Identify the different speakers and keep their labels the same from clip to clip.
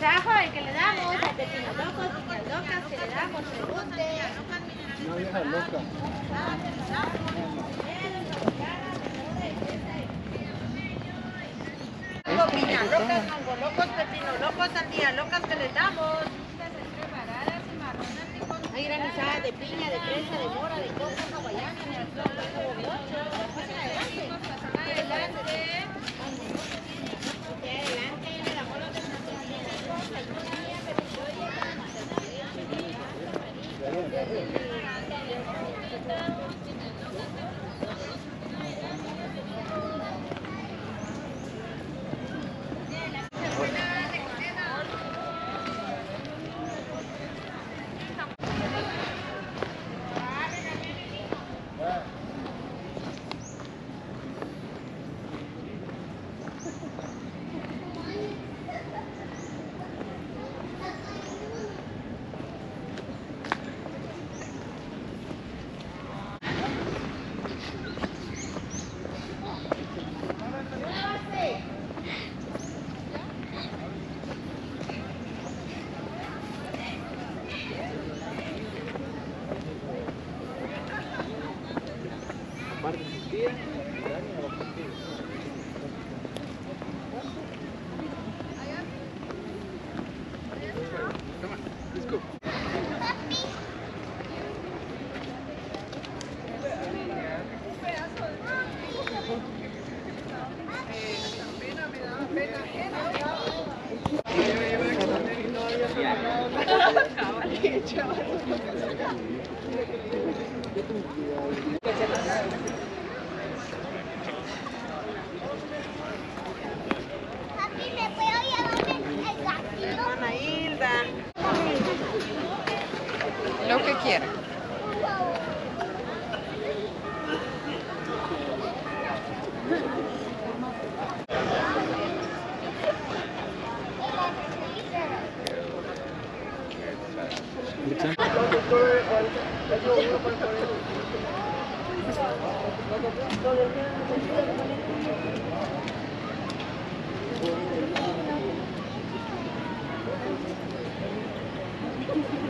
Speaker 1: trajo, el que le damos, al pepino loco, piñas locas, que le damos, se rebote. No, deja loca. Piñas locas, mango locos, pepino locos, sandía locas que les damos. Hay granizada de piña, de fresa, de mora, de coco, hawaiana, de coco de 叫。Thank you.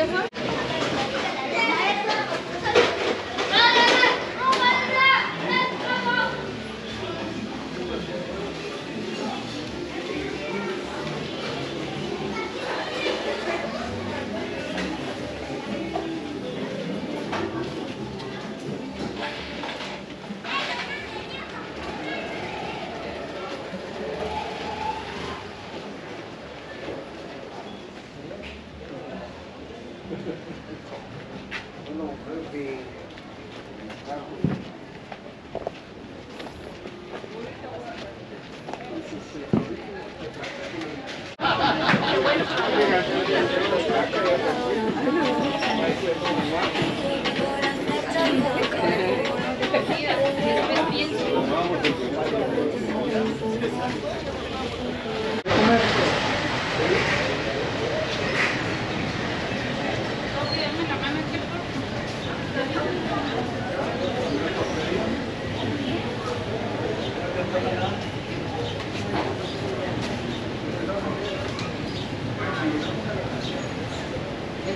Speaker 1: করতে হয়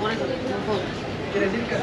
Speaker 1: Por eso, mejor. ¿Quiere decir que.?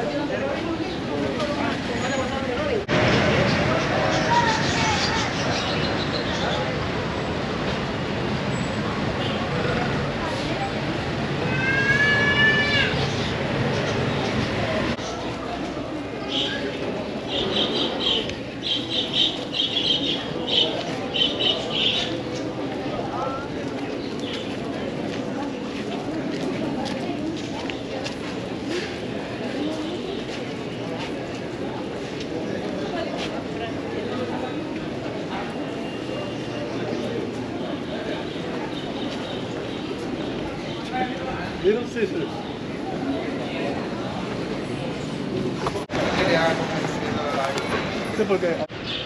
Speaker 1: Triple K.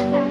Speaker 1: Awesome.